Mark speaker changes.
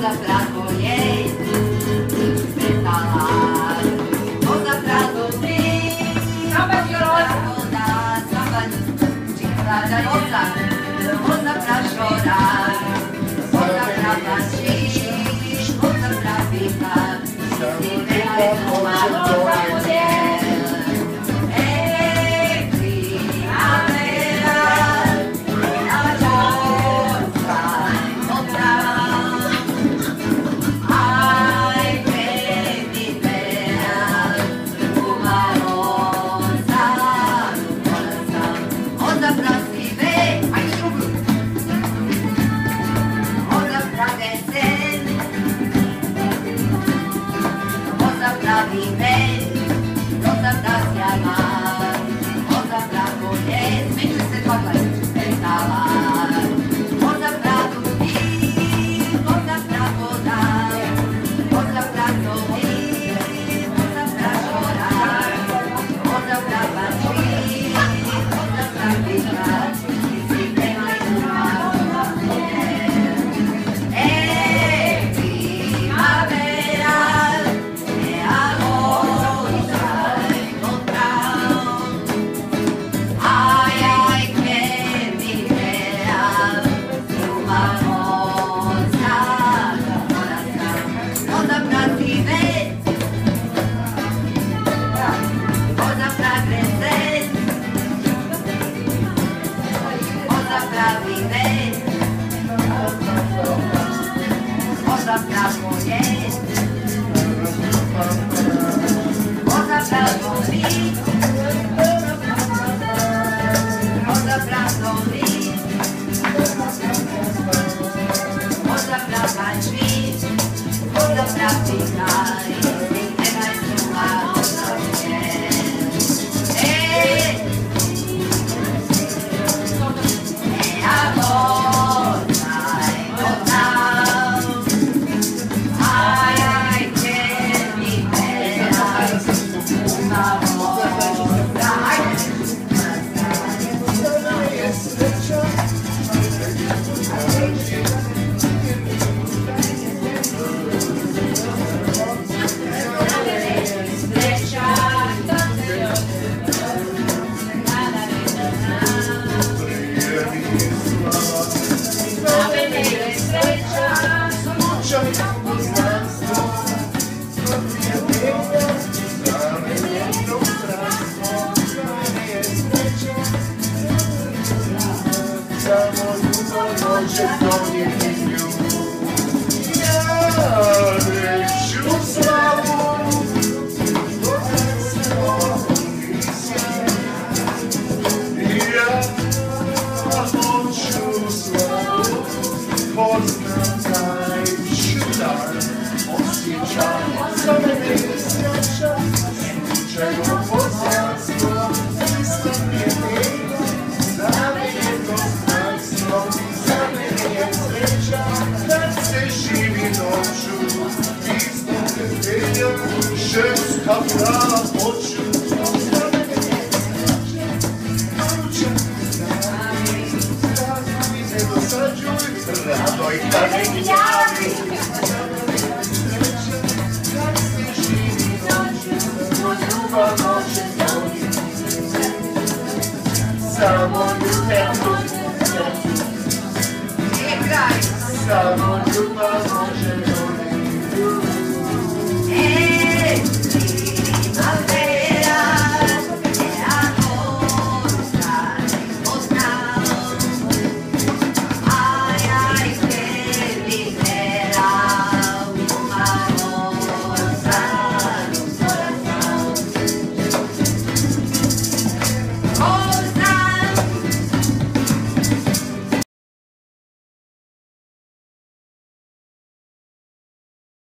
Speaker 1: Vamos pra poder Amen. Happy these.
Speaker 2: Кому не поможет, но не Krzyż kapra oczy Rado i kamieniami Mozuwa noczy Samolubem
Speaker 1: Nie graj
Speaker 2: Samolubem może